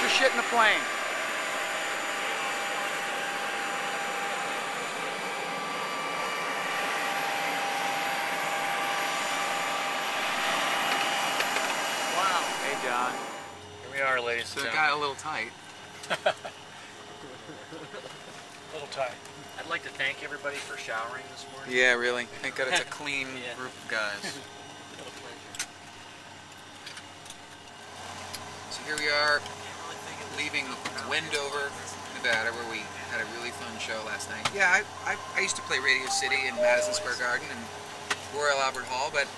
your shit in the plane. Wow. Hey, John. Here we are, ladies So and it got a little tight. A little tight. I'd like to thank everybody for showering this morning. Yeah, really. Thank God it's a clean Yeah. group of guys. What a pleasure. So here we are, leaving Wendover, Nevada, where we had a really fun show last night. Yeah, I, I, I used to play Radio City in Madison Square Garden and Royal Albert Hall, but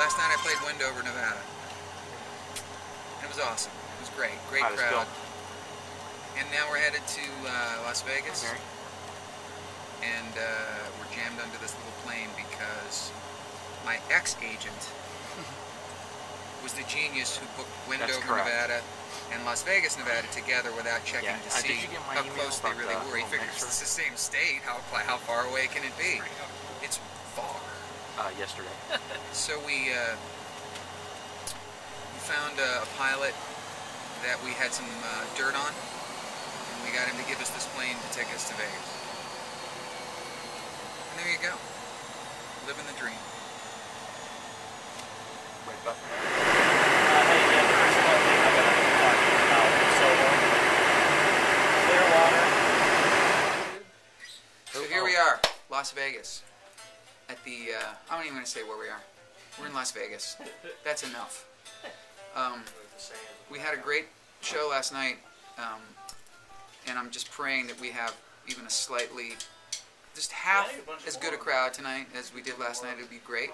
last night I played Wendover, Nevada. And it was awesome. It was great. Great How does it go? crowd. And now we're headed to uh, Las Vegas. Mary? and uh, we're jammed onto this little plane because my ex-agent was the genius who booked Wendover. Nevada, and Las Vegas, Nevada together without checking Yeah, to uh, see how close they really were. He figures it's the same state. How how far away can it be? It's far. Uh, yesterday. So we uh, we found a, a pilot that we had some uh, dirt on, and we got him to give us this plane to take us to Vegas. And there you go, living the dream. Right button. Uh, hey, yeah, first of all, thing I gotta talk about solo. Clearwater. So here we are, Las Vegas. At the, uh, I don't even want to say where we are. We're in Las Vegas. That's enough. Um, we had a great show last night, um, and I'm just praying that we have even a slightly, just half as good a crowd tonight as we did last night. It would be great.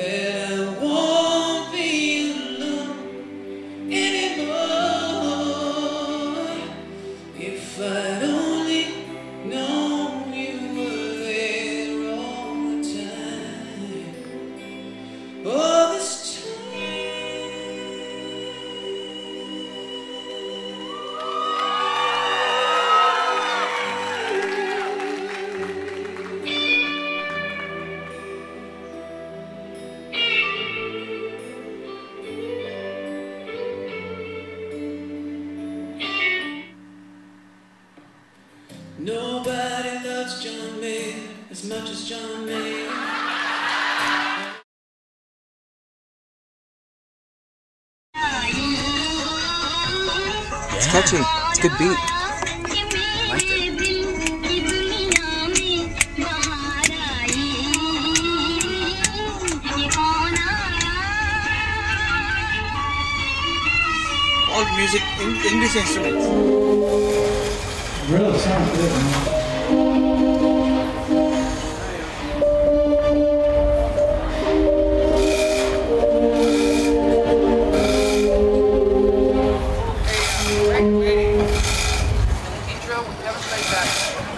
That as much as John Mayer. It's catchy. It's a good beat. Like it. all music, in, English instruments. Really sounds good, man.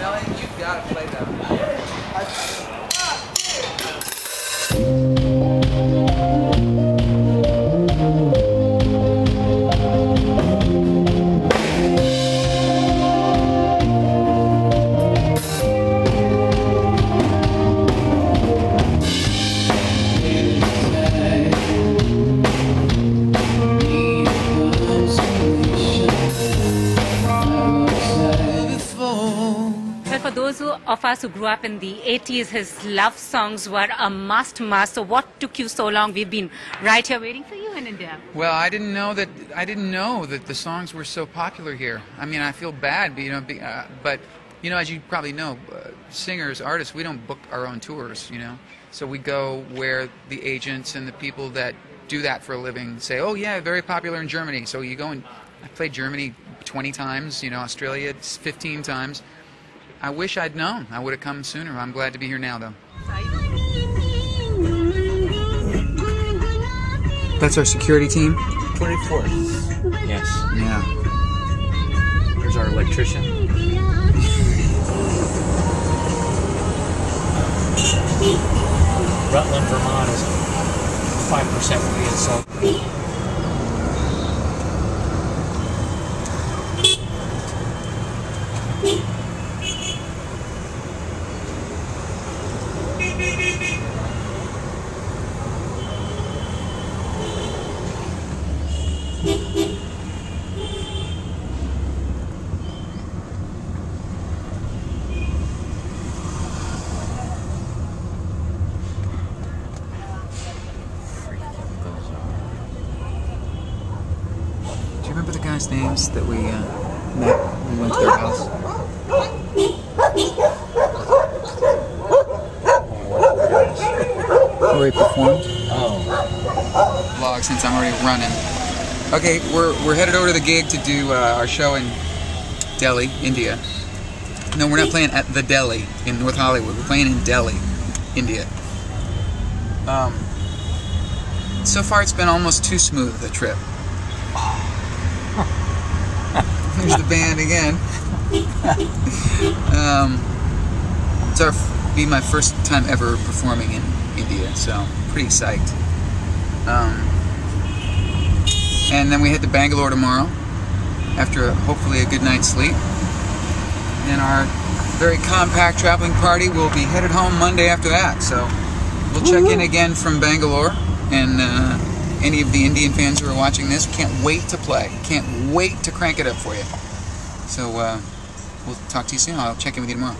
That. You've got to play that. Those who, of us who grew up in the 80s, his love songs were a must must. So, what took you so long? We've been right here waiting for you in India. Well, I didn't know that. I didn't know that the songs were so popular here. I mean, I feel bad, but you know, be, uh, but you know, as you probably know, uh, singers, artists, we don't book our own tours, you know. So we go where the agents and the people that do that for a living. Say, oh yeah, very popular in Germany. So you go and I played Germany 20 times. You know, Australia 15 times. I wish I'd known. I would have come sooner. I'm glad to be here now, though. That's our security team. 24th. Yes. Yeah. Here's our electrician. Rutland, Vermont is 5% weed, so guys' names that we uh, met when we went to their house? Where we performed? Oh. Vlog since I'm already running. Okay, we're, we're headed over to the gig to do uh, our show in Delhi, India. No, we're not playing at the Deli in North Hollywood. We're playing in Delhi, India. Um, so far, it's been almost too smooth a trip. There's the band again. um, it's our be my first time ever performing in India, so pretty psyched. Um, and then we head to Bangalore tomorrow after a, hopefully a good night's sleep. And our very compact traveling party will be headed home Monday after that. So we'll check in again from Bangalore. And uh, any of the Indian fans who are watching this can't wait to play. Can't wait to crank it up for you. So uh, we'll talk to you soon. I'll check in with you tomorrow.